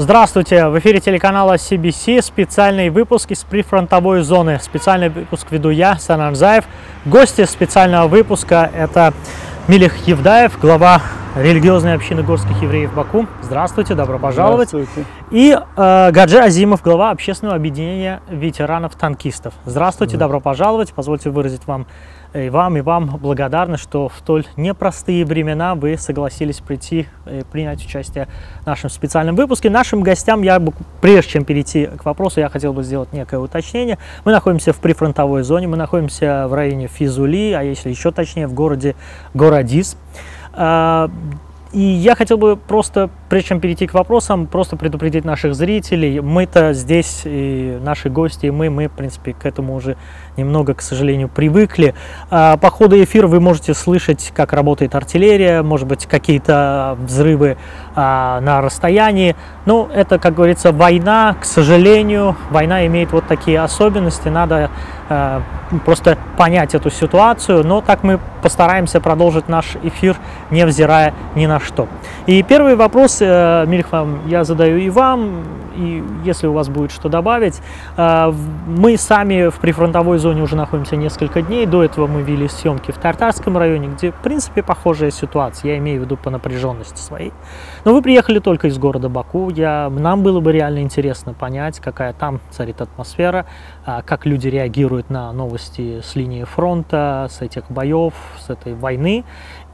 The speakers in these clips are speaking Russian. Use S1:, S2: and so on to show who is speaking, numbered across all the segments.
S1: Здравствуйте! В эфире телеканала CBC специальный выпуск из прифронтовой зоны. Специальный выпуск веду я, Санар Заев. Гости специального выпуска – это Милих Евдаев, глава религиозной общины горских евреев Баку. Здравствуйте, добро пожаловать.
S2: Здравствуйте.
S1: И э, Гаджи Азимов, глава общественного объединения ветеранов-танкистов. Здравствуйте, добро пожаловать. Позвольте выразить вам и вам, и вам благодарны, что в столь непростые времена вы согласились прийти и принять участие в нашем специальном выпуске. Нашим гостям я, прежде чем перейти к вопросу, я хотел бы сделать некое уточнение. Мы находимся в прифронтовой зоне, мы находимся в районе Физули, а если еще точнее, в городе Городис. А, И я хотел бы просто, прежде чем перейти к вопросам, просто предупредить наших зрителей. Мы-то здесь, и наши гости, и мы, мы, в принципе, к этому уже немного, к сожалению, привыкли. А, По ходу эфира вы можете слышать, как работает артиллерия, может быть, какие-то взрывы а, на расстоянии. Но это, как говорится, война, к сожалению, война имеет вот такие особенности. Надо а, просто понять эту ситуацию. Но так мы постараемся продолжить наш эфир, невзирая ни на что. И первый вопрос, э, Мильх, вам я задаю и вам, и если у вас будет что добавить. Э, Мы сами в прифронтовой зоне уже находимся несколько дней. До этого мы вели съемки в Тартарском районе, где, в принципе, похожая ситуация. Я имею в виду по напряженности своей. Но вы приехали только из города Баку. Я, нам было бы реально интересно понять, какая там царит атмосфера, а, как люди реагируют на новости с линии фронта, с этих боев, с этой войны.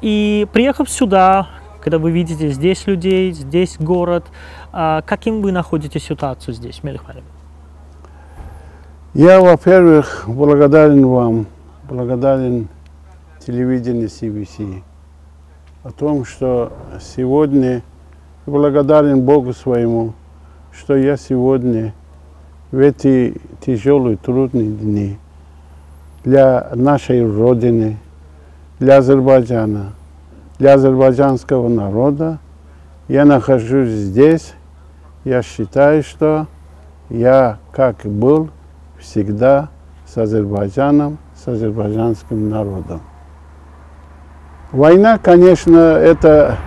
S1: И приехав сюда, когда вы видите здесь людей, здесь город, а, каким вы находите ситуацию здесь, Мелих Валерьевич?
S2: Я, во-первых, благодарен вам, благодарен телевидению CBC о том, что сегодня благодарен Богу своему, что я сегодня в эти тяжелые, трудные дни для нашей Родины, для Азербайджана, для азербайджанского народа, я нахожусь здесь. Я считаю, что я, как был, всегда с Азербайджаном, с азербайджанским народом. Война, конечно, это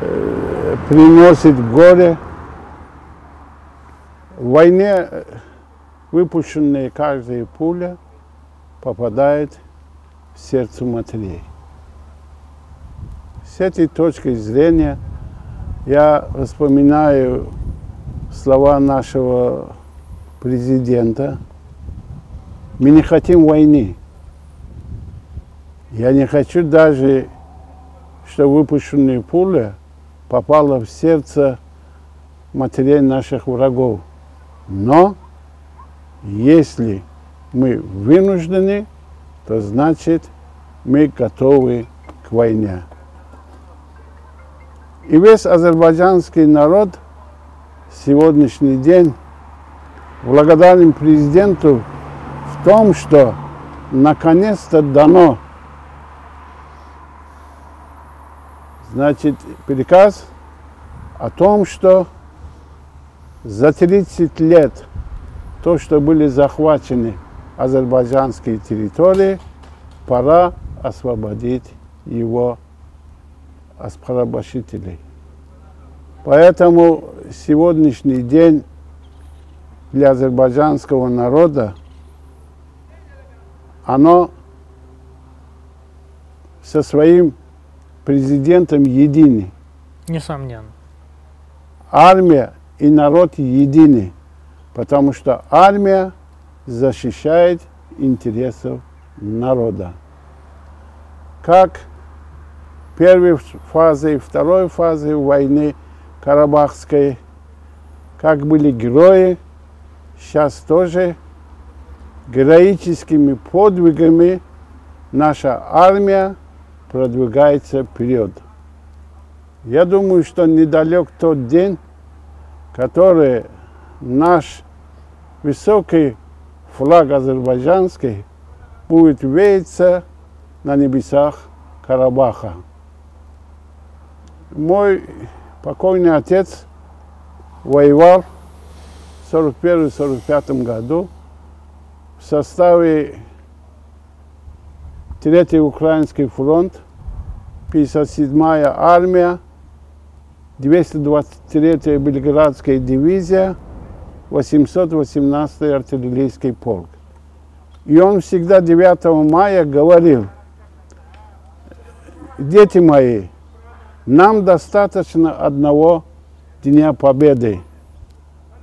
S2: э, приносит горе. В войне э, выпущенная каждая пуля попадает в сердце матерей. С этой точки зрения я вспоминаю слова нашего президента. Мы не хотим войны. Я не хочу даже, чтобы выпущенная пуля попала в сердце матерей наших врагов. Но если мы вынуждены, то значит мы готовы к войне. И весь азербайджанский народ сегодняшний день благодарен президенту в том, что наконец-то дано. Значит, приказ о том, что за 30 лет то, что были захвачены азербайджанские территории, пора освободить его от порабощителей. Поэтому сегодняшний день для азербайджанского народа оно со своим президентом едины.
S1: Несомненно.
S2: Армия и народ едины, потому что армия защищает интересов народа. Как первой фазы и второй фазы войны Карабахской, как были герои, сейчас тоже героическими подвигами наша армия продвигается вперед. Я думаю, что недалек тот день, который наш высокий флаг азербайджанский будет веяться на небесах Карабаха. Мой покойный отец воевал в 41-45 году в составе Третий Украинский фронт, 57-я армия, 223-я Белградская дивизия, 818-й артиллерийский полк. И он всегда 9 мая говорил, дети мои, нам достаточно одного Дня Победы.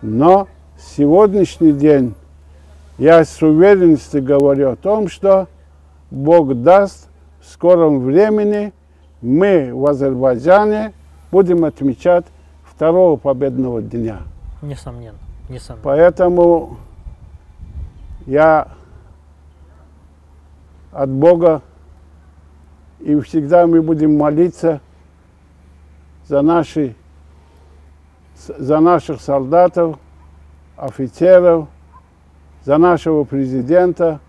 S2: Но сегодняшний день я с уверенностью говорю о том, что Бог даст в скором времени мы в Азербайджане будем отмечать второго победного дня.
S1: Несомненно, несомненно.
S2: Поэтому я от Бога и всегда мы будем молиться за, наши, за наших солдатов, офицеров, за нашего президента,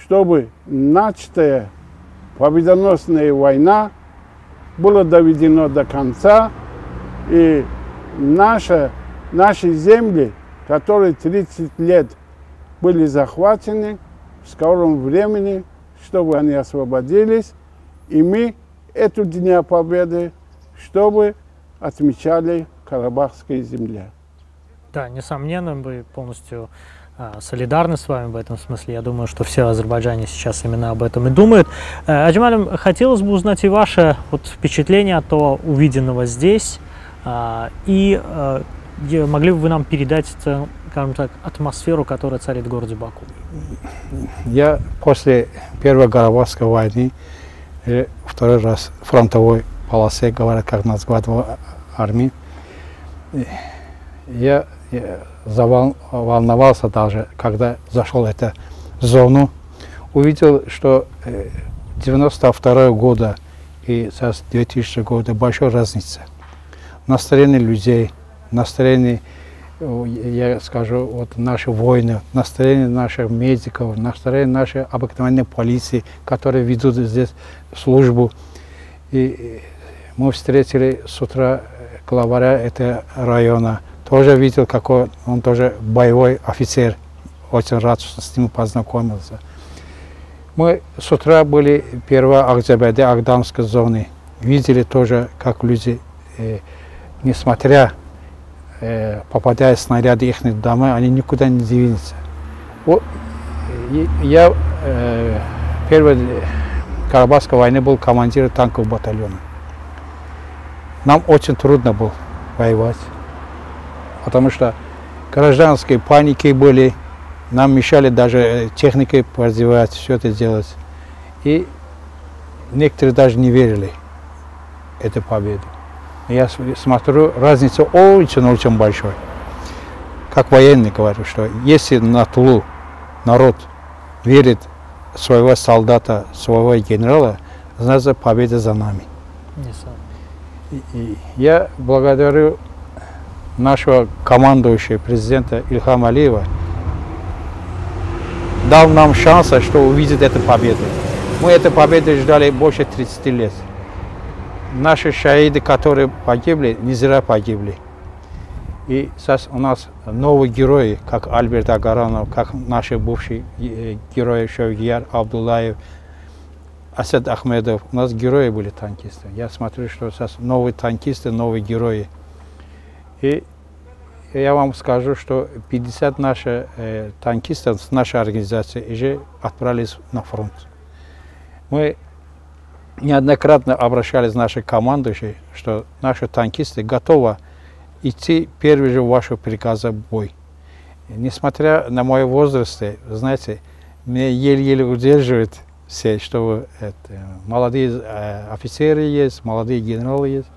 S2: чтобы начатая победоносная война была доведена до конца, и наша, наши земли, которые 30 лет были захвачены, в скором времени, чтобы они освободились, и мы эту Дня Победы, чтобы отмечали Карабахской земле.
S1: Да, несомненно, мы полностью а, солидарны с вами в этом смысле. Я думаю, что все азербайджане сейчас именно об этом и думают. Э, Аджималем, хотелось бы узнать и ваше вот, впечатление от того увиденного здесь. А, и э, могли бы вы нам передать, скажем так, атмосферу, которая царит в городе Баку?
S3: Я после Первой Карабахской войны, второй раз фронтовой полосе, говорят, как назвать армии, я заволновался даже, когда зашел в эту зону, увидел, что 92 -го года и сейчас 2000 года большая разница. Настроение людей, настроение, я скажу, вот наши воины, настроение наших медиков, настроение нашей обыкновенной полиции, которые ведут здесь службу. И мы встретили с утра главаря этого района, тоже видел, какой он тоже боевой офицер. Очень рад, что с ним познакомился. Мы с утра были 1 октября Агдамской зоны. Видели тоже, как люди, э, несмотря, э, попадая снаряды их дома, они никуда не двинутся. Вот, я э, первой Карабахской войны был командиром танкового батальона. Нам очень трудно было воевать потому что гражданские паники были, нам мешали даже э, техникой развивать, все это делать. И некоторые даже не верили этой победе. Я смотрю, разница очень-очень большой. Как военный говорю, что если на Тулу народ верит своего солдата, своего генерала, значит победа за нами. И я благодарю нашего командующего президента Ильхама Алиева дал нам шанс, что увидеть эту победу. Мы эту победу ждали больше 30 лет. Наши шаиды, которые погибли, не зря погибли. И сейчас у нас новые герои, как Альберт Агаранов, как наши бывшие э, герои Шевгияр, Абдулаев, Асад Ахмедов. У нас герои были танкисты. Я смотрю, что сейчас новые танкисты, новые герои. И я вам скажу, что 50 наших э, танкистов с нашей организации уже отправились на фронт. Мы неоднократно обращались к нашей командующей, что наши танкисты готовы идти первый же вашего приказа бой. Несмотря на мой возраст, знаете, меня еле-еле удерживает все, что это, молодые э, офицеры есть, молодые генералы есть.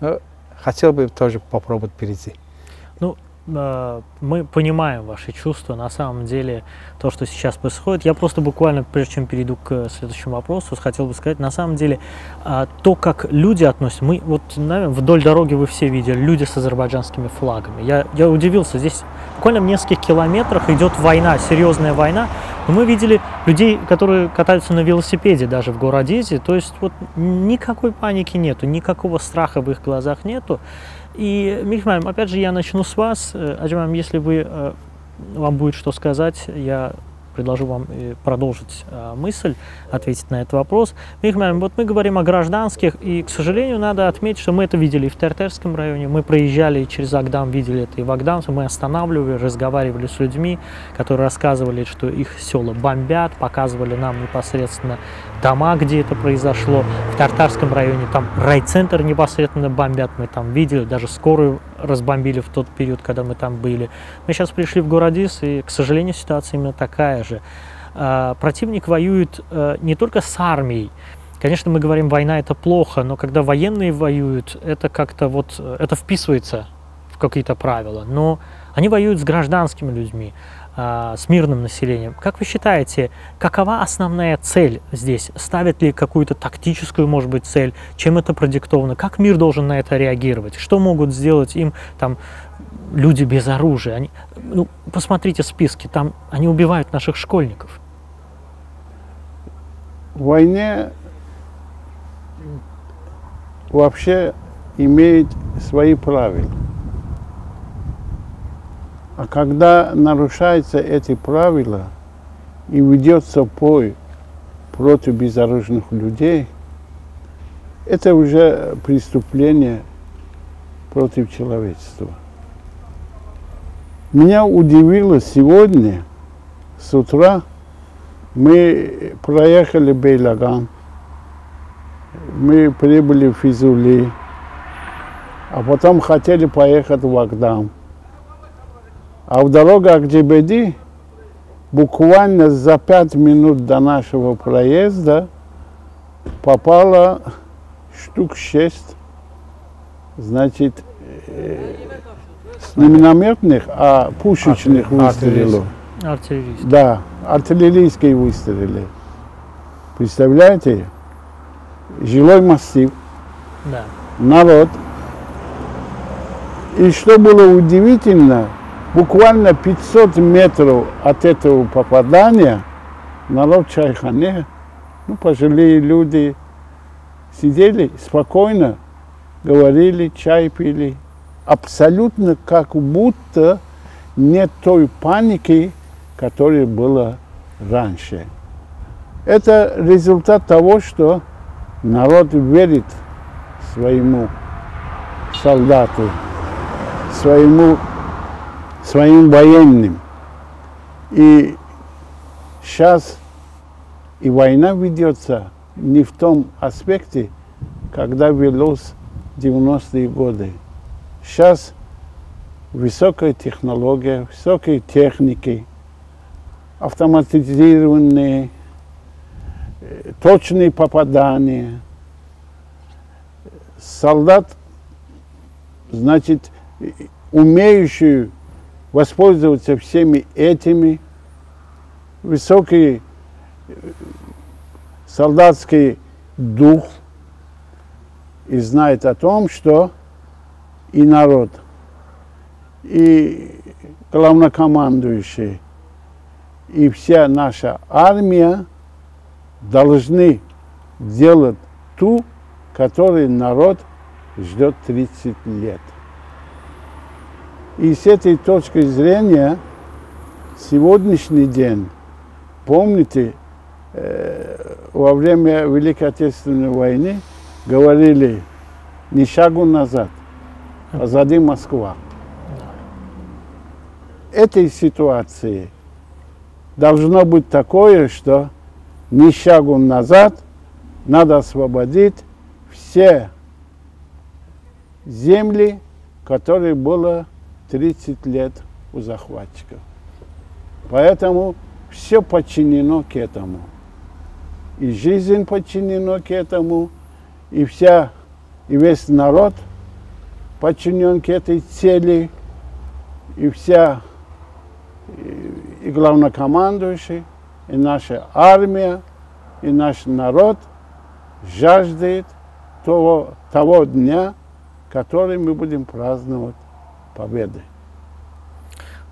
S3: Но хотел бы тоже попробовать перейти.
S1: Ну, э, мы понимаем ваши чувства. На самом деле, то, что сейчас происходит, я просто буквально, прежде чем перейду к следующему вопросу, хотел бы сказать, на самом деле, э, то, как люди относятся, мы вот, наверное, вдоль дороги вы все видели, люди с азербайджанскими флагами. Я, я удивился, здесь буквально в нескольких километрах идет война, серьезная война, но мы видели людей, которые катаются на велосипеде даже в городе, то есть вот никакой паники нету, никакого страха в их глазах нету. И, Михмаем, опять же, я начну с вас. Э, Аджимам, если вы, э, вам будет что сказать, я предложу вам продолжить э, мысль, ответить на этот вопрос. Вот мы говорим о гражданских, и, к сожалению, надо отметить, что мы это видели и в Тертерском районе, мы проезжали через Агдам, видели это и в Агдамсе, мы останавливали, разговаривали с людьми, которые рассказывали, что их села бомбят, показывали нам непосредственно дома, где это произошло. В Тартарском районе там райцентр непосредственно бомбят, мы там видели, даже скорую разбомбили в тот период, когда мы там были. Мы сейчас пришли в город Адис, и, к сожалению, ситуация именно такая же. А, противник воюет э, не только с армией, Конечно, мы говорим, война это плохо, но когда военные воюют, это как-то вот, э, это вписывается в какие-то правила. Но они воюют с гражданскими людьми. А, с мирным населением. Как вы считаете, какова основная цель здесь? Ставят ли какую-то тактическую, может быть, цель? Чем это продиктовано? Как мир должен на это реагировать? Что могут сделать им там люди без оружия? Они, ну, посмотрите списки, там они убивают наших школьников.
S2: В войне вообще имеет свои правила. А когда нарушаются эти правила и ведется бой против безоружных людей, это уже преступление против человечества. Меня удивило сегодня с утра мы проехали Бейлаган, мы прибыли в Физули, а потом хотели поехать в Агдам. А в дорогах GBD буквально за пять минут до нашего проезда попало штук шесть, значит, э, не минометных, а пушечных выстрелов.
S1: Артиллерийские.
S2: Да, артиллерийские выстрелы. Представляете? Жилой массив,
S1: Да.
S2: народ. И что было удивительно, буквально 500 метров от этого попадания народ Чайхане, ну, пожилые люди, сидели спокойно, говорили, чай пили. Абсолютно как будто нет той паники, которая была раньше. Это результат того, что народ верит своему солдату, своему своим военным. И сейчас и война ведется не в том аспекте, когда велось 90-е годы. Сейчас высокая технология, высокие техники, автоматизированные, э, точные попадания. Солдат, значит, умеющий воспользоваться всеми этими высокий э, солдатский дух и знает о том, что и народ, и главнокомандующий, и вся наша армия должны делать ту, которую народ ждет 30 лет. И с этой точки зрения сегодняшний день, помните, э, во время Великой Отечественной войны говорили не шагу назад, позади Москва. Этой ситуации должно быть такое, что не шагу назад надо освободить все земли, которые было 30 лет у захватчиков. Поэтому все подчинено к этому. И жизнь подчинена к этому, и вся, и весь народ подчинен к этой цели, и вся, и, и главнокомандующий, и наша армия, и наш народ жаждет того, того дня, который мы будем праздновать победы.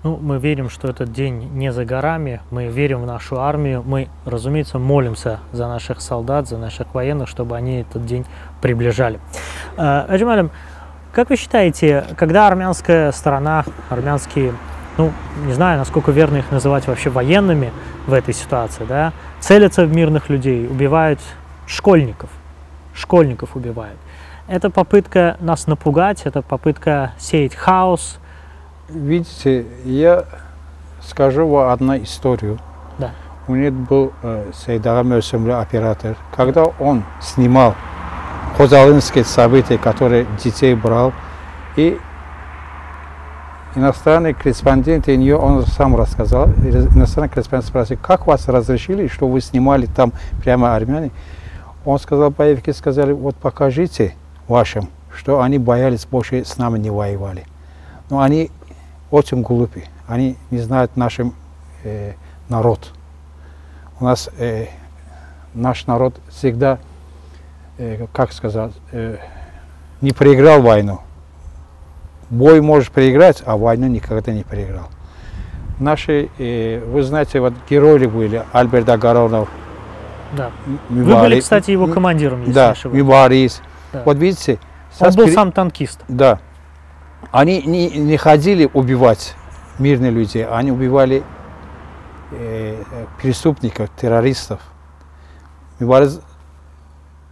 S1: Ну, мы верим, что этот день не за горами, мы верим в нашу армию, мы, разумеется, молимся за наших солдат, за наших военных, чтобы они этот день приближали. Аджималем, как вы считаете, когда армянская сторона, армянские ну, не знаю, насколько верно их называть вообще военными в этой ситуации, да, целятся в мирных людей, убивают школьников, школьников убивают. Это попытка нас напугать, это попытка сеять хаос.
S3: Видите, я скажу вам одну историю.
S1: Да.
S3: У меня был э, Сейдагам оператор. Когда он снимал Хозалынские события, которые детей брал, и иностранный корреспондент, и нее он сам рассказал, иностранный корреспондент спросил, как вас разрешили, что вы снимали там прямо армяне? Он сказал, боевики сказали, вот покажите вашим, что они боялись больше с нами не воевали. Но они очень глупы, они не знают нашим э, народ. У нас э, наш народ всегда, э, как сказать, э, не проиграл войну. Бой можешь проиграть, а войну никогда не проиграл. Наши, э, вы знаете, вот герои были, Альберт Агаронов,
S1: да. Вы были, кстати, его командиром, если
S3: да,
S1: не ошибаюсь.
S3: Мибарис. Да. Вот видите.
S1: Он был сам танкист.
S3: Да. Они не, не ходили убивать мирных людей, они убивали э, преступников, террористов. Мибарис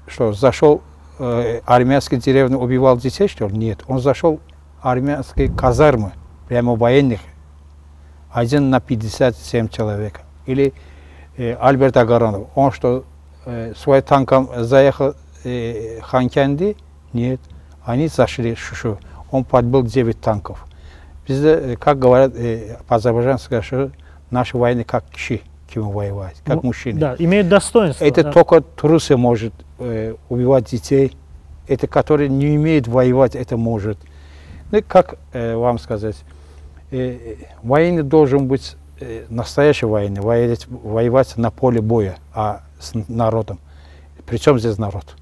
S3: что, зашел э, армянской деревни, убивал детей, что ли? Нет. Он зашел в армянские казармы, прямо военных, один на 57 человек. Или э, Альберт Агаронов. Он что, э, свой танком заехал э, Ханкенди? Нет. Они зашли в Шушу. Он подбил 9 танков. Bizde, как говорят э, по-азербайджански, что наши войны как киши, кем воевать, как ну, мужчины.
S1: Да, имеют достоинство.
S3: Это
S1: да.
S3: только трусы может э, убивать детей. Это, которые не умеют воевать, это может. Ну, как э, вам сказать, э, военный должен быть э, настоящей войны, воевать, воевать на поле боя, а с народом. Причем здесь народ?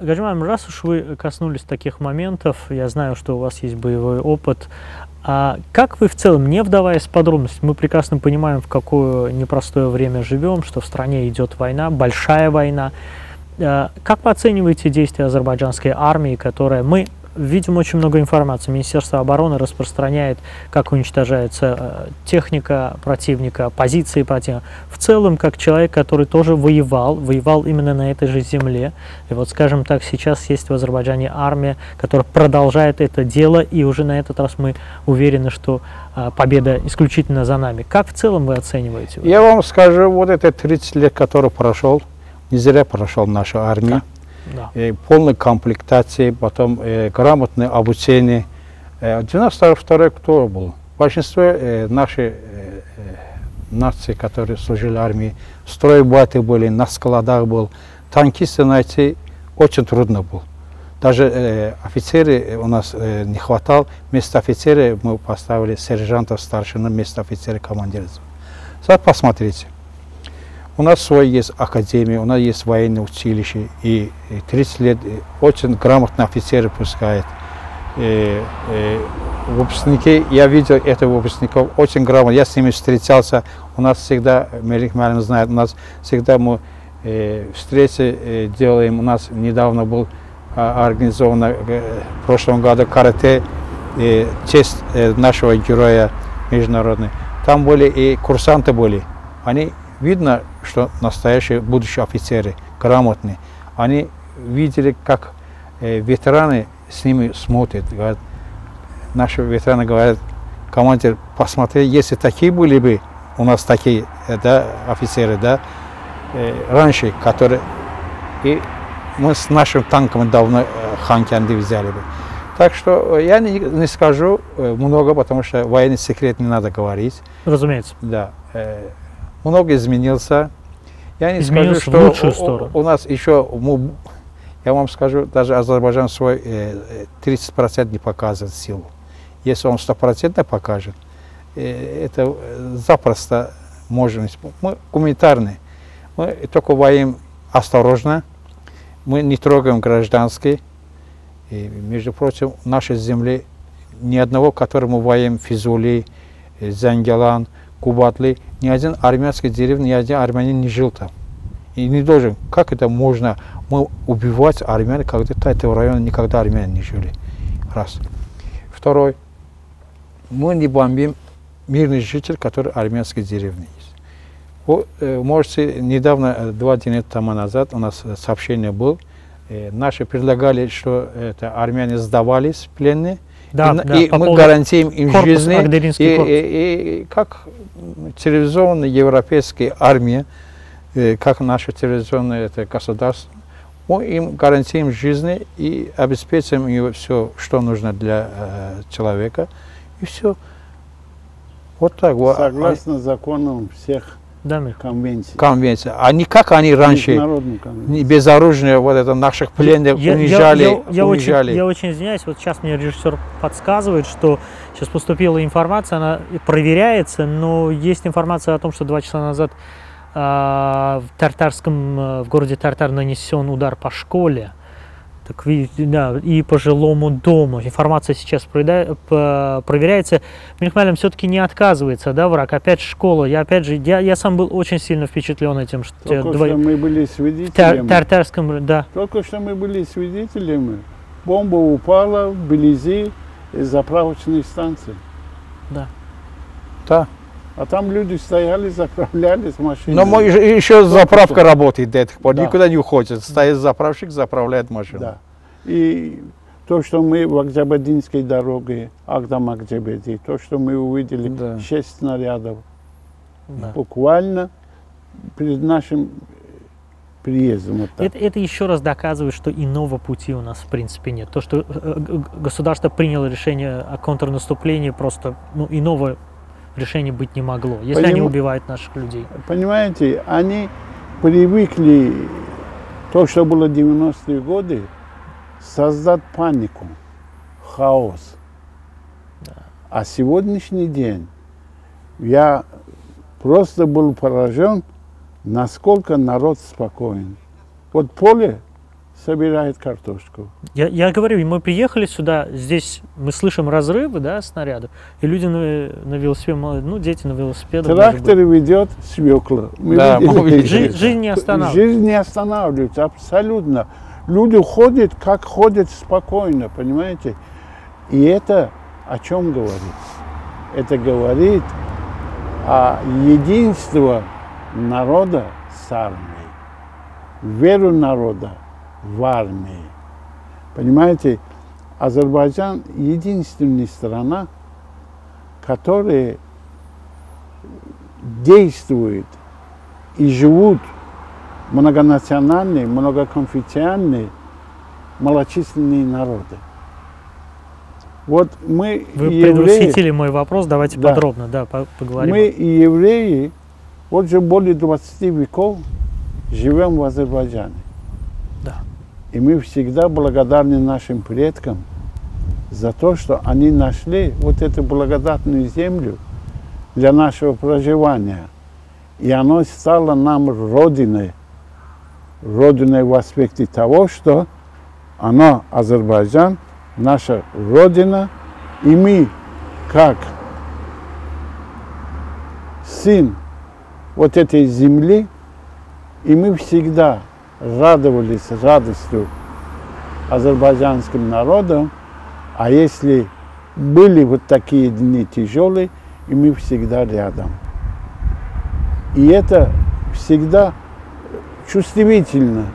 S1: Гаджиман, раз уж вы коснулись таких моментов, я знаю, что у вас есть боевой опыт, а как вы в целом, не вдаваясь в подробности, мы прекрасно понимаем, в какое непростое время живем, что в стране идет война, большая война. А как вы оцениваете действия азербайджанской армии, которая мы видим очень много информации. Министерство обороны распространяет, как уничтожается э, техника противника, позиции противника. В целом, как человек, который тоже воевал, воевал именно на этой же земле. И вот, скажем так, сейчас есть в Азербайджане армия, которая продолжает это дело, и уже на этот раз мы уверены, что э, победа исключительно за нами. Как в целом вы оцениваете?
S3: Я вам скажу, вот это 30 лет, который прошел, не зря прошел наша армия. Да да. э, полной комплектации, потом э, грамотное обучение. Э, 92 кто был? Большинство э, нашей э, э, нации, которые служили армии, стройбаты были, на складах был. Танкисты найти очень трудно было. Даже э, офицеры у нас э, не хватало. Вместо офицера мы поставили сержантов старшина, вместо офицера командиров. Сейчас посмотрите. У нас свой есть академия, у нас есть военное училище, и, и 30 лет очень грамотно офицеры пускают. И, и выпускники, я видел это выпускников очень грамотно, я с ними встречался, у нас всегда, Мерик Малин знает, у нас всегда мы э, встречи э, делаем, у нас недавно был а, организован э, в прошлом году карате, э, честь э, нашего героя международный. Там были и курсанты были, они видно, что настоящие будущие офицеры, грамотные, они видели, как э, ветераны с ними смотрят. Говорят, наши ветераны говорят, командир, посмотри, если такие были бы у нас такие э, да, офицеры, да, э, раньше, которые... И мы с нашим танком давно э, Ханкянды взяли бы. Так что э, я не, не скажу э, много, потому что военный секрет не надо говорить.
S1: Разумеется.
S3: Да. Много изменился. Я не
S1: изменился
S3: скажу,
S1: в лучшую
S3: что
S1: сторону.
S3: У, у нас еще, я вам скажу, даже Азербайджан свой 30% э, не показывает силу. Если он 100% покажет, э, это запросто можем. Мы гуманитарные. Мы только воим осторожно. Мы не трогаем гражданские. И, между прочим, нашей земле ни одного, которому воим Физули, Зангелан, Кубатли, ни один армянский деревня, ни один армянин не жил там. И не должен. Как это можно мы убивать армян, когда этого района никогда армяне не жили? Раз. Второй. мы не бомбим мирный житель, который армянской деревни есть. Вы э, можете, недавно, э, два дня тому назад у нас э, сообщение было, наши предлагали, что это армяне сдавались пленные,
S1: Да,
S3: и,
S1: да,
S3: и
S1: по
S3: мы гарантируем им жизни, и, и- и как телевизионная европейская армия, э, как наше телевизионное это государство, мы им гарантируем жизни и обеспечим им все, что нужно для э, человека, и все. Вот так. вот.
S2: Согласно законам всех
S1: Да, Мих?
S2: конвенций.
S3: Конвенция. А не как они раньше, безоружные, вот это наших пленных
S1: Я- я-
S3: унижали,
S1: я, я
S3: унижали.
S1: очень, я очень извиняюсь, вот сейчас мне режиссер подсказывает, что сейчас поступила информация, она проверяется, но есть информация о том, что два часа назад а, в Тартарском, а, в городе Тартар нанесен удар по школе. Видите, да, и по жилому дому. Информация сейчас проверяется. Михмалем все-таки не отказывается, да, враг. Опять школа. Я опять же, я, я сам был очень сильно впечатлен этим, что
S2: Только
S1: два-
S2: что мы были
S1: в Тар-
S2: свидетелями.
S1: Тартарском, да.
S2: Только что мы были свидетелями. Бомба упала вблизи заправочной станции.
S3: Да.
S2: А там люди стояли, заправлялись машины.
S3: Но мы, еще- еще заправка работает до этих пор,
S2: Да.
S3: никуда не уходит. Стоит заправщик, заправляет машину.
S2: Да. И то, что мы в Акзабадинской дороге, Агдам Акзабеди, то, что мы увидели,
S3: Да.
S2: шесть снарядов,
S1: да.
S2: буквально перед нашим приездом. Вот так.
S1: Это, это еще раз доказывает, что иного пути у нас в принципе нет. То, что э, г- государство приняло решение о контрнаступлении, просто ну, иного решения быть не могло, если они
S2: Поним-
S1: убивают наших людей.
S2: Понимаете, они привыкли, то, что было 90-е годы, создать панику, хаос. А сегодняшний день я просто был поражен, насколько народ спокоен. Вот поле собирает картошку.
S1: Я, я говорю, мы приехали сюда, здесь мы слышим разрывы, да, снарядов, и люди на, на велосипеде, ну, дети на велосипедах.
S2: Трактор ведет свекла. Мы
S3: Да,
S2: видели.
S3: мы
S1: были.
S3: видели.
S1: Жи- жизнь не останавливается.
S2: Жизнь не останавливается, абсолютно. Люди ходят, как ходят спокойно, понимаете? И это о чем говорит? Это говорит о единстве народа с армией, веру народа в армии. Понимаете, Азербайджан единственная страна, которая действует и живут многонациональные, многоконфессиональные, малочисленные народы. Вот мы,
S1: Вы
S2: евреи,
S1: предвосхитили мой вопрос, давайте
S2: Да.
S1: подробно, да, по- поговорим.
S2: мы и евреи, вот же более 20 веков живем в Азербайджане. И мы всегда благодарны нашим предкам за то, что они нашли вот эту благодатную землю для нашего проживания. И оно стало нам родиной. Родиной в аспекте того, что оно, Азербайджан, наша родина, и мы, как сын вот этой земли, и мы всегда радовались радостью азербайджанским народом, а если были вот такие дни тяжелые, и мы всегда рядом. И это всегда чувствительно.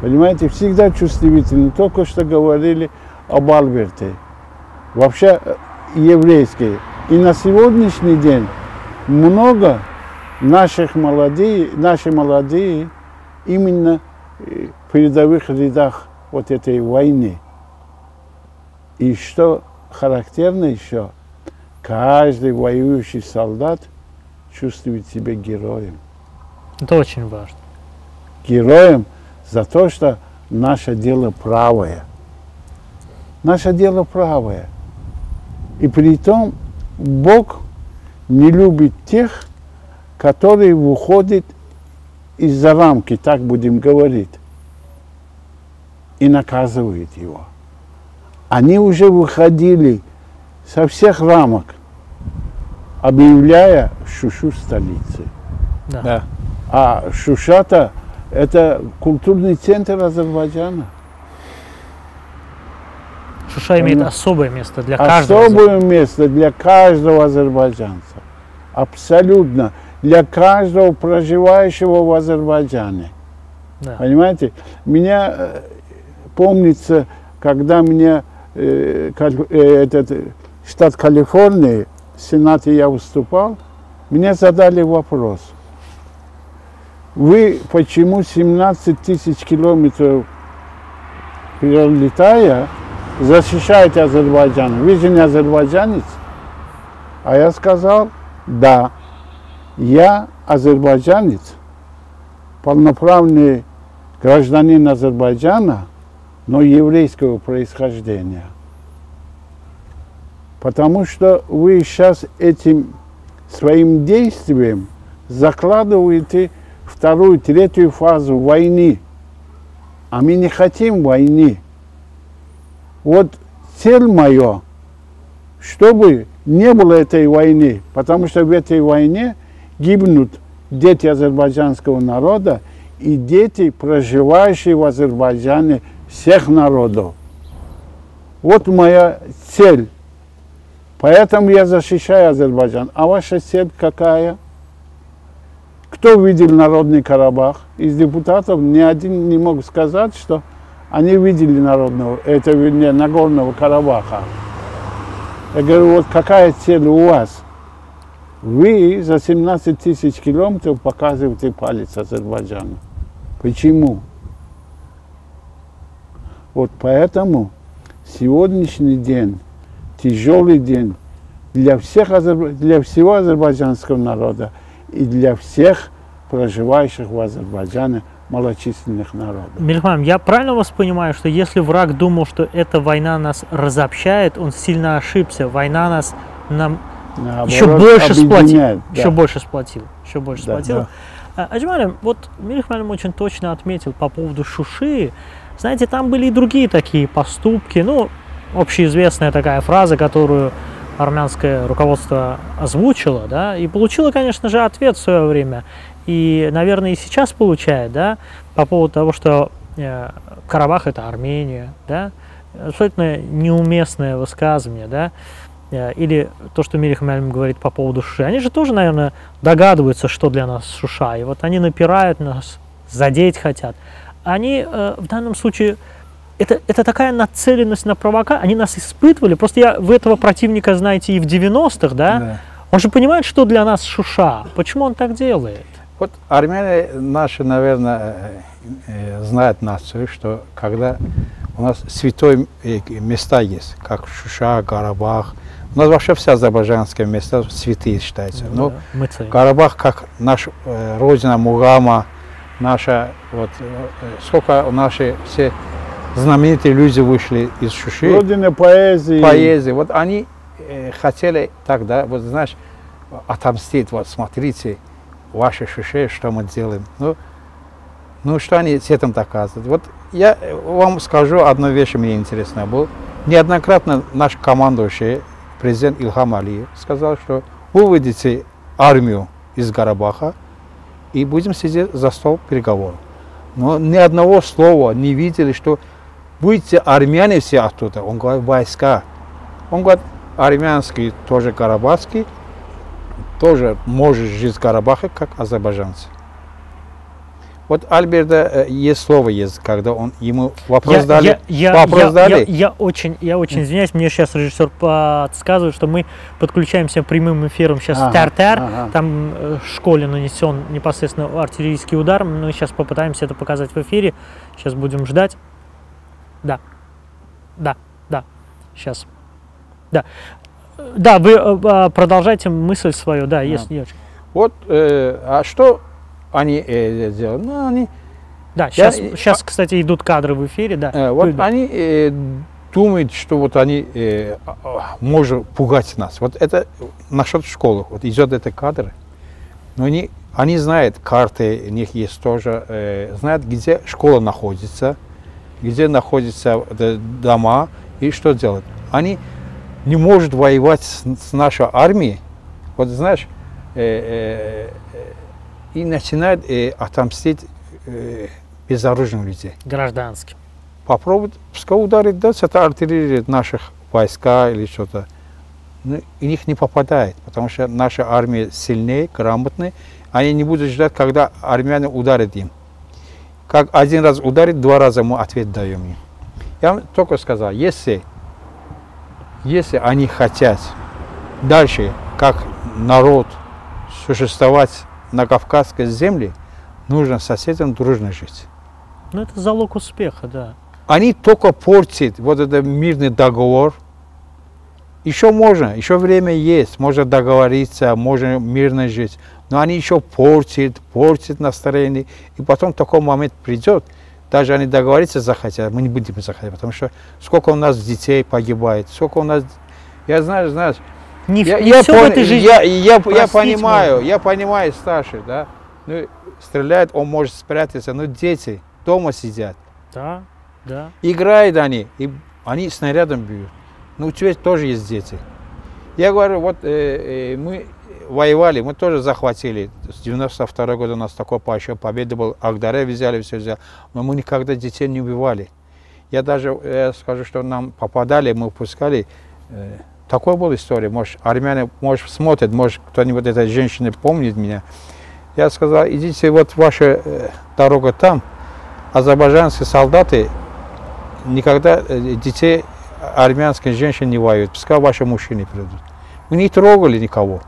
S2: Понимаете, всегда чувствительно. Только что говорили об Альберте. Вообще э, еврейский. И на сегодняшний день много наших молодых, наши молодые именно э, в передовых рядах вот этой войны. И что характерно еще, каждый воюющий солдат чувствует себя героем.
S1: Это очень важно.
S2: Героем за то, что наше дело правое. Наше дело правое. И при том Бог не любит тех, которые выходят из-за рамки, так будем говорить, и наказывает его. Они уже выходили со всех рамок, объявляя Шушу столицей.
S1: Да.
S3: Да.
S2: А Шушата – это культурный центр Азербайджана.
S1: Шуша имеет
S2: Понимаю.
S1: особое место для каждого.
S2: Особое место для каждого азербайджанца. Абсолютно. Для каждого проживающего в Азербайджане.
S1: Да.
S2: Понимаете? Меня э, помнится, когда мне э, э, этот э, штат Калифорнии, в Сенате я выступал, мне задали вопрос. Вы почему 17 тысяч километров прилетая защищаете Азербайджан? Вы же не азербайджанец? А я сказал, да, я азербайджанец, полноправный гражданин Азербайджана, но еврейского происхождения. Потому что вы сейчас этим своим действием закладываете вторую, третью фазу войны. А мы не хотим войны. Вот цель моя, чтобы не было этой войны, потому что в этой войне гибнут дети азербайджанского народа и дети, проживающие в Азербайджане всех народов. Вот моя цель. Поэтому я защищаю Азербайджан. А ваша цель какая? Кто видел Народный Карабах? Из депутатов ни один не мог сказать, что они видели Народного, это вернее, Нагорного Карабаха. Я говорю, вот какая цель у вас? Вы за 17 тысяч километров показываете палец Азербайджану. Почему? Вот поэтому сегодняшний день, тяжелый день для, всех, для всего азербайджанского народа и для всех проживающих в Азербайджане малочисленных народов.
S1: Мельхам, я правильно вас понимаю, что если враг думал, что эта война нас разобщает, он сильно ошибся. Война нас нам
S2: Наоборот,
S1: еще больше
S2: объединяет, да.
S1: Еще больше сплотила. Еще больше
S2: Да,
S1: сплотила. А, Аджмалем, вот Мельхмалем очень точно отметил по поводу Шуши. Знаете, там были и другие такие поступки. Ну, общеизвестная такая фраза, которую армянское руководство озвучило, да, и получило, конечно же, ответ в свое время. И, наверное, и сейчас получает, да, по поводу того, что э, Карабах это Армения, да, абсолютно неуместное высказывание, да, или то, что Мирих Мельм говорит по поводу Шуши. Они же тоже, наверное, догадываются, что для нас Шуша, и вот они напирают нас, задеть хотят. Они э, в данном случае это, это такая нацеленность на провока, они нас испытывали. Просто я в этого противника, знаете, и в 90-х, да?
S3: Да.
S1: Он же понимает, что для нас Шуша. Почему он так делает?
S3: Вот армяне наши, наверное, э, э, знают нацию, что когда у нас святое э, места есть, как Шуша, Карабах, у нас вообще все азербайджанские места святые считаются. Но
S1: Да.
S3: Карабах как наш э, родина Мугама, наша вот э, э, сколько наши все знаменитые люди вышли из Шуши,
S2: Родина поэзии.
S3: поэзии, вот они э, хотели тогда, вот знаешь, отомстить, вот смотрите, ваши Шуши, что мы делаем. Ну, ну что они с этим доказывают? Вот я э, вам скажу одну вещь, мне интересно было. Неоднократно наш командующий, президент Илхам Алиев, сказал, что выведите армию из Карабаха и будем сидеть за стол переговоров. Но ни одного слова не видели, что будете армяне все оттуда. Он говорит, войска. Он говорит, армянский, тоже карабахский, тоже может жить в Карабахе, как азербайджанцы. Вот Альберта э, есть слово есть, когда он ему вопрос
S1: Я-
S3: дали.
S1: я- я-
S3: вопрос
S1: я-
S3: дали.
S1: я- я очень, я очень извиняюсь, мне сейчас режиссер подсказывает, что мы подключаемся прямым эфиром сейчас в
S2: Ага,
S1: Тартар.
S2: ага.
S1: Там э, в школе нанесен непосредственно артиллерийский удар. Мы сейчас попытаемся это показать в эфире. Сейчас будем ждать. Да. Да, да. Сейчас. Да. Да, вы э, продолжайте мысль свою, да, если не очень.
S3: Вот, э, а что они э, делают? Ну, они,
S1: Да, сейчас,
S3: Я-
S1: сейчас, кстати, идут кадры в эфире, да.
S3: э, вот
S1: Вы-
S3: они э, думают, что вот они э, может пугать нас. Вот это насчет школы. Вот идет это кадр. Но они, они знают карты, у них есть тоже, э, знают, где школа находится, где находятся э, дома и что делать. Они не могут воевать с, с нашей армией. Вот знаешь, э, э, э, и начинают э, отомстить э, безоружным людей.
S1: Гражданский.
S3: попробуют, пускай ударит, да, это артиллерия наших войска или что-то. Но и них не попадает, потому что наша армия сильнее, грамотная. Они не будут ждать, когда армяне ударят им. Как один раз ударит, два раза мы ответ даем им. Я вам только сказал, если, если они хотят дальше, как народ, существовать на Кавказской земле, нужно с соседом дружно жить.
S1: Ну, это залог успеха, да.
S3: Они только портят вот этот мирный договор. Еще можно, еще время есть, можно договориться, можно мирно жить. Но они еще портят, портят настроение. И потом такой момент придет, даже они договориться захотят, мы не будем захотеть, потому что сколько у нас детей погибает, сколько у нас... Я знаю, знаешь,
S1: Не,
S3: я,
S1: не
S3: я,
S1: все
S3: пон-
S1: в этой жизни.
S3: я, я, я понимаю,
S1: можно.
S3: я понимаю старший, да. Ну, стреляет, он может спрятаться, но дети дома сидят.
S1: Да, да.
S3: Играют они, и они снарядом бьют. Ну, у тебя тоже есть дети. Я говорю, вот э, э, мы воевали, мы тоже захватили. С 92 года у нас такой большой победа был. Агдаре взяли, все взяли. Но мы никогда детей не убивали. Я даже э, скажу, что нам попадали, мы пускали. Э, такой была история. Может, армяне, может, смотрят, может, кто-нибудь этой женщины помнит меня. Я сказал, идите, вот ваша э, дорога там. Азербайджанские солдаты никогда э, детей армянских женщин не воюют. Пускай ваши мужчины придут. Мы не трогали никого.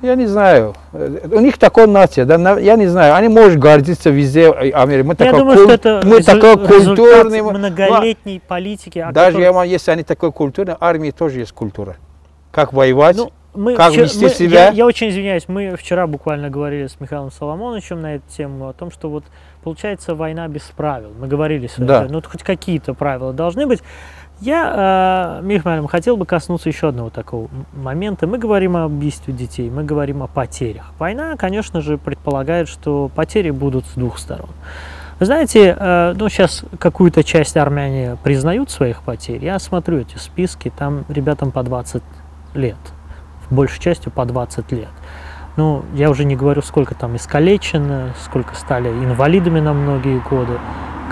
S3: Я не знаю. Э, У них такой нация, да, я не знаю. Они могут гордиться везде, э, Америка. Мы
S1: Я
S3: такой,
S1: думаю,
S3: куль-
S1: что это
S3: мы такой культурный.
S1: многолетней политики. о
S3: Даже
S1: которой-
S3: если они такой культурный, армии тоже есть культура. Как воевать?
S1: Ну, мы
S3: Как
S1: вчера-
S3: вести
S1: мы-
S3: себя?
S1: Я, я очень извиняюсь, мы вчера буквально говорили с Михаилом Соломоновичем на эту тему, о том, что вот получается война без правил. Мы говорили с вами,
S3: Да.
S1: ну хоть какие-то правила должны быть. Я, э, Михаил, хотел бы коснуться еще одного такого момента. Мы говорим о убийстве детей, мы говорим о потерях. Война, конечно же, предполагает, что потери будут с двух сторон. Вы знаете, э, ну сейчас какую-то часть армяне признают своих потерь. Я смотрю эти списки, там ребятам по 20 лет большей частью по 20 лет. Ну, я уже не говорю, сколько там искалечено, сколько стали инвалидами на многие годы.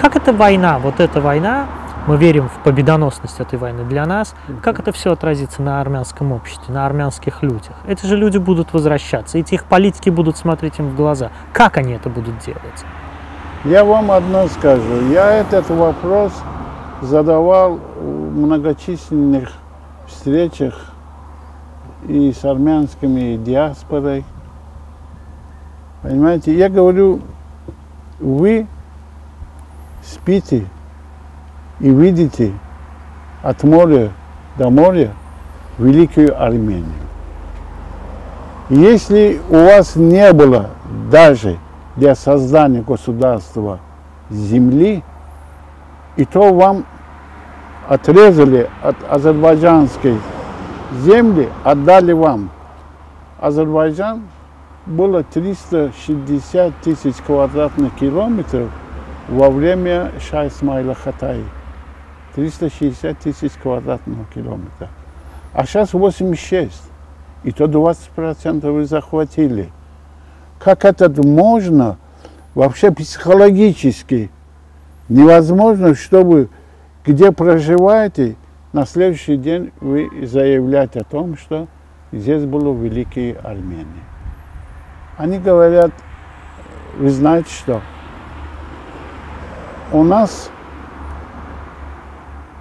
S1: Как эта война, вот эта война, мы верим в победоносность этой войны для нас, как это все отразится на армянском обществе, на армянских людях? Эти же люди будут возвращаться, эти их политики будут смотреть им в глаза. Как они это будут делать?
S2: Я вам одно скажу. Я этот вопрос задавал в многочисленных встречах и с армянскими диаспорой. Понимаете, я говорю, вы спите и видите от моря до моря Великую Армению. Если у вас не было даже для создания государства земли, и то вам отрезали от азербайджанской земли, отдали вам. Азербайджан было 360 тысяч квадратных километров во время Ша Исмаила Хатаи. 360 тысяч квадратных километров. А сейчас 86. И то 20% вы захватили. Как это можно вообще психологически? Невозможно, чтобы где проживаете, на следующий день вы заявляете о том, что здесь было великие Армении. Они говорят, вы знаете что, у нас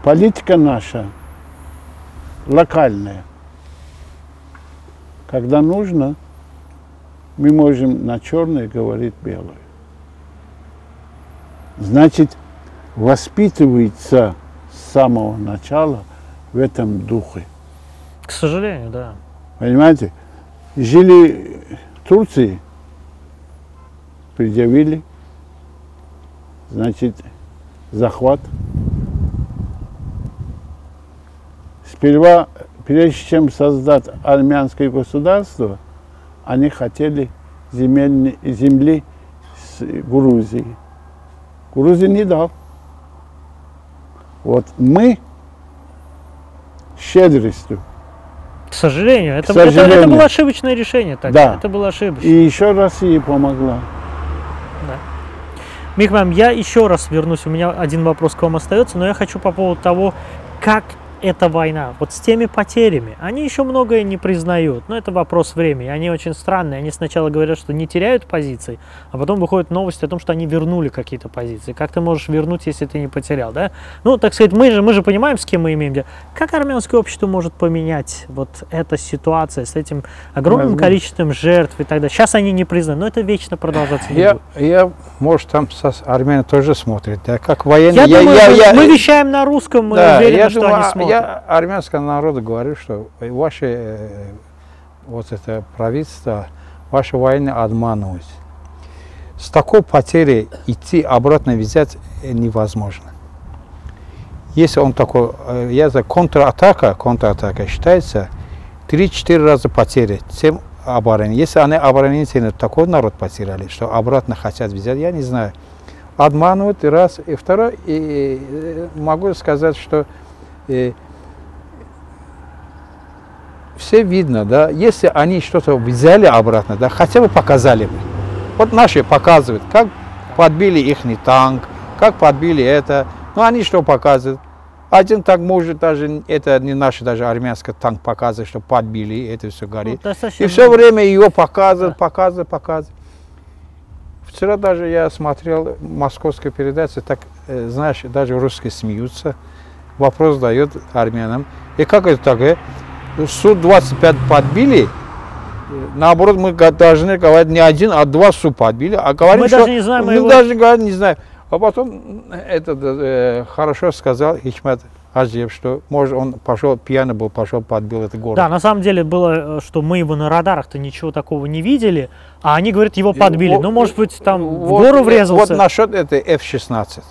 S2: политика наша локальная. Когда нужно, мы можем на черное говорить белое. Значит, воспитывается с самого начала в этом духе.
S1: К сожалению, да.
S2: Понимаете? Жили в Турции, предъявили, значит, захват. Сперва, прежде чем создать армянское государство, они хотели земельни- земли с Грузии. Грузия не дал. Вот мы щедростью
S1: К сожалению, это,
S2: К
S1: это- это
S2: сожалению.
S1: было ошибочное решение тогда.
S2: Да.
S1: Это было ошибочное.
S2: и еще Россия помогла.
S1: Михмам, я еще раз вернусь, у меня один вопрос к вам остается, но я хочу по поводу того, как эта война, вот с теми потерями, они еще многое не признают, но это вопрос времени, они очень странные, они сначала говорят, что не теряют позиций, а потом выходят новости о том, что они вернули какие-то позиции. Как ты можешь вернуть, если ты не потерял, да? Ну, так сказать, мы же, мы же понимаем, с кем мы имеем дело. Как армянское общество может поменять вот эта ситуация с этим огромным
S3: Возможно.
S1: количеством жертв и так далее? Сейчас они не признаны, но это вечно продолжаться не
S3: Я,
S1: будет.
S3: я, может, там армяне тоже смотрят, да, как военные.
S1: Я, думаю,
S3: я,
S1: мы,
S3: я-
S1: мы вещаем на русском, мы
S3: да,
S1: уверены,
S3: я
S1: что
S3: думаю,
S1: они
S3: а-
S1: смотрят.
S3: Я армянскому народу говорю, что ваше э, вот это правительство, ваше военные обманывают. С такой потерей идти обратно взять э, невозможно. Если он такой, э, я за контратака, контратака считается 3-4 раза потери, тем оборонение. Если они оборонительно такой народ потеряли, что обратно хотят взять, я не знаю. Обманывают, и раз. И второй, и, э, могу сказать, что все видно, да, если они что-то взяли обратно, да, хотя бы показали бы. Вот наши показывают, как подбили их танк, как подбили это. Ну, они что показывают? Один так может даже, это не наш даже армянский танк показывает, что подбили, это все горит.
S1: Ну,
S3: И все время его показывают, показывают, показывают. Вчера даже я смотрел московскую передачу, так, э, знаешь, даже русские смеются. Вопрос дает армянам. И как это так, э? Су-25 подбили, э, наоборот, мы должны говорить не один, а два Су подбили, а говорим,
S1: Мы
S3: что...
S1: даже не знаем
S3: мы
S1: его-
S3: даже говорим, не знаем. А потом м, этот э, хорошо сказал Хикмет Азиев, что, может, он пошел, пьяный был, пошел, подбил этот город.
S1: Да, на самом деле было, э, что мы его на радарах-то ничего такого не видели, а они говорят, его подбили.
S3: Вот-
S1: ну, может быть, там в
S3: вот,
S1: гору
S3: э,
S1: врезался.
S3: Вот насчет этой F-16.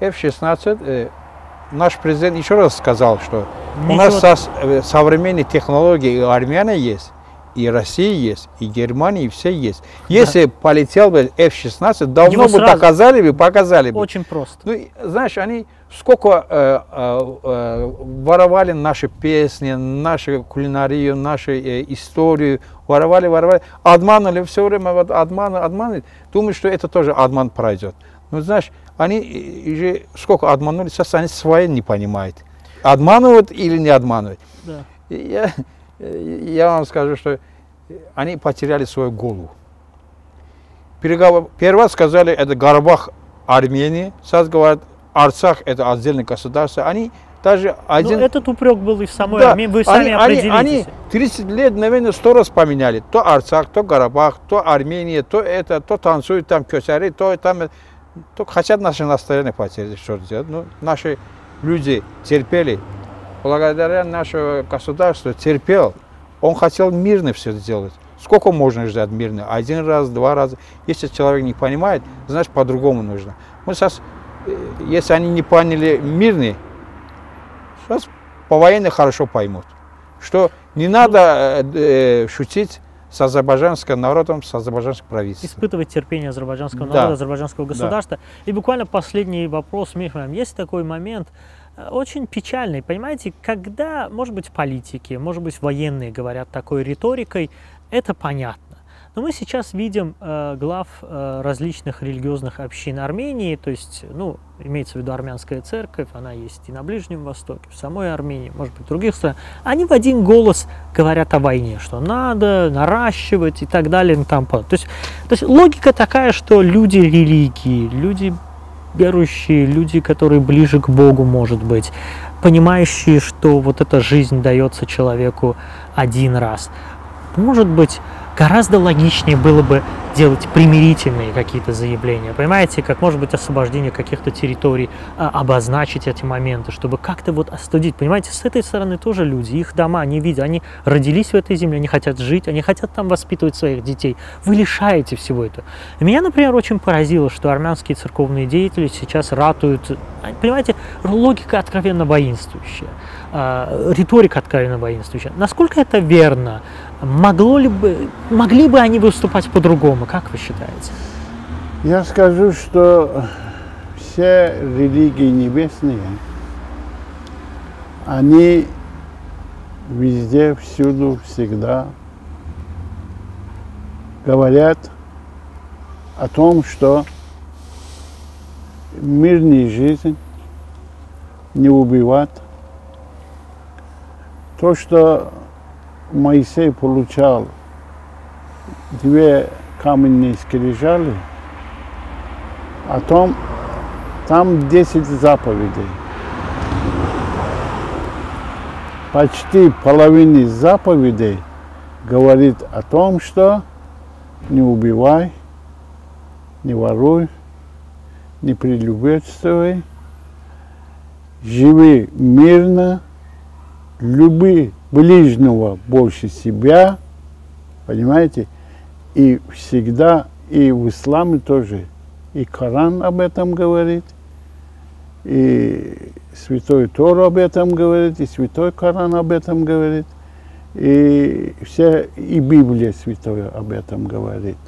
S3: F-16, э, наш президент еще раз сказал, что у
S1: Ничего-
S3: нас со- э, современные технологии и армяне есть, и Россия есть, и Германия, и все есть. Если полетел бы F-16, давно
S1: Его
S3: бы
S1: сразу-
S3: показали бы, показали бы.
S1: Очень просто.
S3: Ну, знаешь, они сколько э, э, э, воровали наши песни, нашу кулинарию, нашу э, историю, воровали, воровали, обманули все время, вот обман, обманывают. Думаю, что это тоже обман пройдет. Ну, знаешь, они уже сколько обманули, сейчас они свои не понимают. Обманывают или не обманывают.
S1: Да.
S3: Я, я вам скажу, что они потеряли свою голову. Переговор, первый сказали, это Карабах Армении, сейчас говорят, Арцах это отдельное государство. Они даже один...
S1: Ну, этот упрек был и в самой
S3: Да,
S1: Армении. Вы сами
S3: они, они,
S1: определитесь.
S3: они 30 лет, наверное, сто раз поменяли. То Арцах, то Карабах, то Армения, то это, то танцуют там косяри, то там... Только хотят наше настроение потерять, что делать. Ну, наши люди терпели. Благодаря нашему государству терпел. Он хотел мирно все сделать. Сколько можно ждать мирно? Один раз, два раза. Если человек не понимает, значит по-другому нужно. Мы сейчас, э, если они не поняли мирный, сейчас по военной хорошо поймут, что не надо э, э, шутить с азербайджанским народом, с азербайджанским правительством.
S1: испытывать терпение азербайджанского
S3: Да.
S1: народа, азербайджанского
S3: Да.
S1: государства. И буквально последний вопрос, Михаил, есть такой момент, э, очень печальный, понимаете, когда, может быть, политики, может быть, военные говорят такой риторикой, это понятно. Но мы сейчас видим э, глав э, различных религиозных общин Армении, то есть, ну, имеется в виду армянская церковь, она есть и на Ближнем Востоке, в самой Армении, может быть, в других странах. Они в один голос говорят о войне, что надо наращивать и так далее. и Там, то, есть, то есть логика такая, что люди религии, люди верующие, люди, которые ближе к Богу, может быть, понимающие, что вот эта жизнь дается человеку один раз. Может быть, гораздо логичнее было бы делать примирительные какие-то заявления, понимаете, как может быть освобождение каких-то территорий, а, обозначить эти моменты, чтобы как-то вот остудить, понимаете, с этой стороны тоже люди, их дома, они видят, они родились в этой земле, они хотят жить, они хотят там воспитывать своих детей, вы лишаете всего этого. Меня, например, очень поразило, что армянские церковные деятели сейчас ратуют, а, понимаете, логика откровенно воинствующая, риторика откровенно воинствующая. Насколько это верно? Могло ли бы, могли бы они выступать по-другому, как вы считаете?
S2: Я скажу, что все религии небесные, они везде, всюду, всегда говорят о том, что мирная жизнь, не убивать. То, что Моисей получал две каменные скрижали, о том, там 10 заповедей. Почти половина заповедей говорит о том, что не убивай, не воруй, не прелюбодствуй, живи мирно, люби ближнего больше себя, понимаете, и всегда, и в исламе тоже, и Коран об этом говорит, и Святой Тор об этом говорит, и Святой Коран об этом говорит, и вся, и Библия Святая об этом говорит.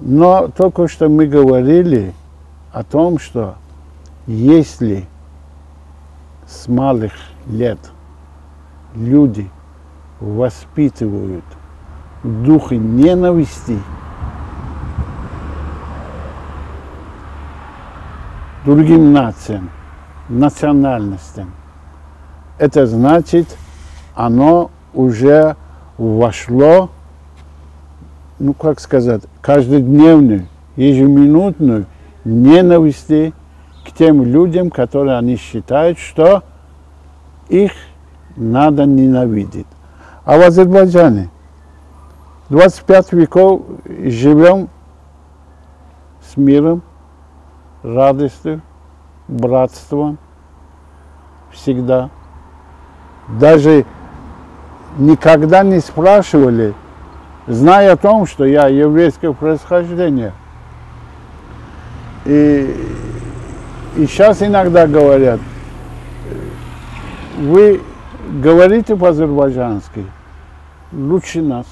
S2: Но только что мы говорили о том, что если с малых лет люди воспитывают духи ненависти, другим нациям, национальностям. Это значит, оно уже вошло, ну как сказать, каждодневную, ежеминутную ненависти к тем людям, которые они считают, что их надо ненавидеть. А в Азербайджане 25 веков живем с миром, радостью, братством всегда. Даже никогда не спрашивали, зная о том, что я еврейского происхождения. И, и сейчас иногда говорят, вы говорите по-азербайджански лучше нас.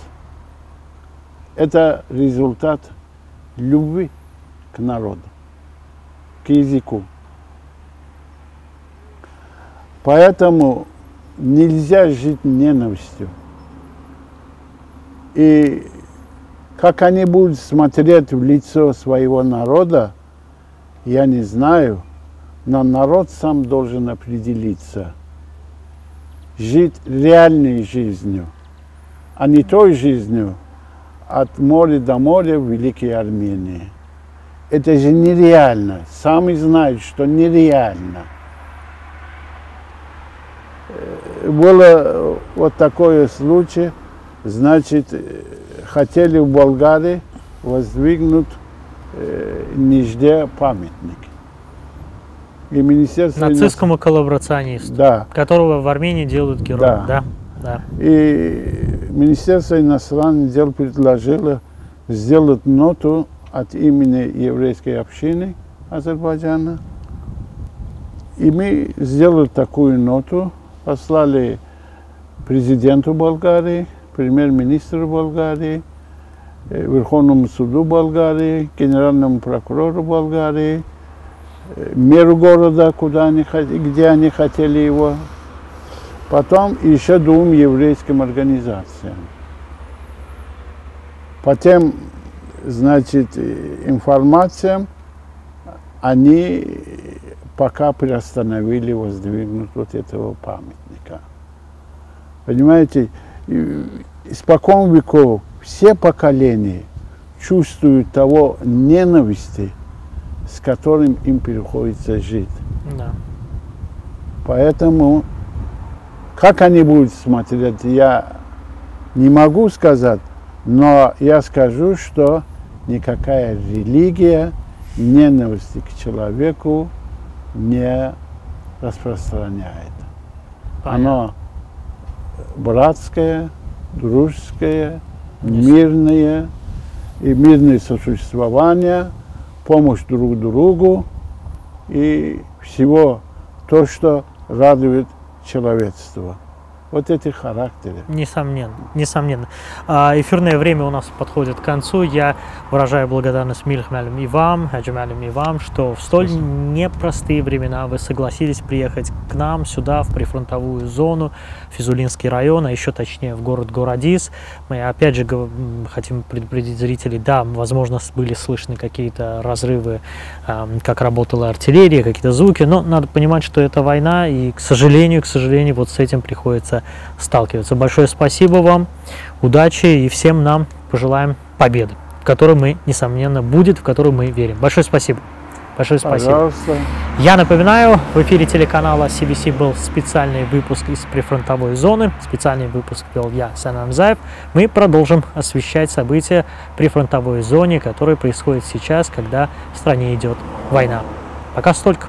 S2: Это результат любви к народу к языку. Поэтому нельзя жить ненавистью. И как они будут смотреть в лицо своего народа, я не знаю, но народ сам должен определиться. Жить реальной жизнью, а не той жизнью от моря до моря в Великой Армении. Это же нереально. Сами знают, что нереально. Э, было вот такое случай, значит, хотели в Болгарии воздвигнуть э, нигде памятник.
S1: И Министерство Нацистскому коллаборационисту,
S2: да.
S1: которого в Армении делают героем. Да.
S2: Да. Да. И Министерство иностранных дел предложило сделать ноту от имени еврейской общины Азербайджана. И мы сделали такую ноту, послали президенту Болгарии, премьер-министру Болгарии, э, Верховному суду Болгарии, генеральному прокурору Болгарии, меру города, куда они, где они хотели его, потом еще двум еврейским организациям. Потом значит, информация, они пока приостановили воздвигнуть вот этого памятника. Понимаете, испокон веков все поколения чувствуют того ненависти, с которым им приходится жить. Да. Поэтому, как они будут смотреть, я не могу сказать, но я скажу, что никакая религия ненависти к человеку не распространяет. Понятно. Оно братское, дружеское, мирное и мирное сосуществование, помощь друг другу и всего то, что радует человечество. Вот эти характеры.
S1: Несомненно, несомненно. А, эфирное время у нас подходит к концу. Я выражаю благодарность Мильхмалем и вам, Хаджималем и вам, что в столь Спасибо. непростые времена вы согласились приехать к нам сюда, в прифронтовую зону, Физулинский район, а еще точнее в город Городис. Мы опять же хотим предупредить зрителей, да, возможно, были слышны какие-то разрывы, как работала артиллерия, какие-то звуки, но надо понимать, что это война, и, к сожалению, к сожалению, вот с этим приходится сталкиваться. Большое спасибо вам, удачи и всем нам пожелаем победы, в которой мы, несомненно, будет, в которую мы верим. Большое спасибо. Большое спасибо.
S2: Пожалуйста.
S1: Я напоминаю, в эфире телеканала CBC был специальный выпуск из прифронтовой зоны. Специальный выпуск вел я, Санам Заев. Мы продолжим освещать события прифронтовой зоне, которые происходят сейчас, когда в стране идет война. Пока столько.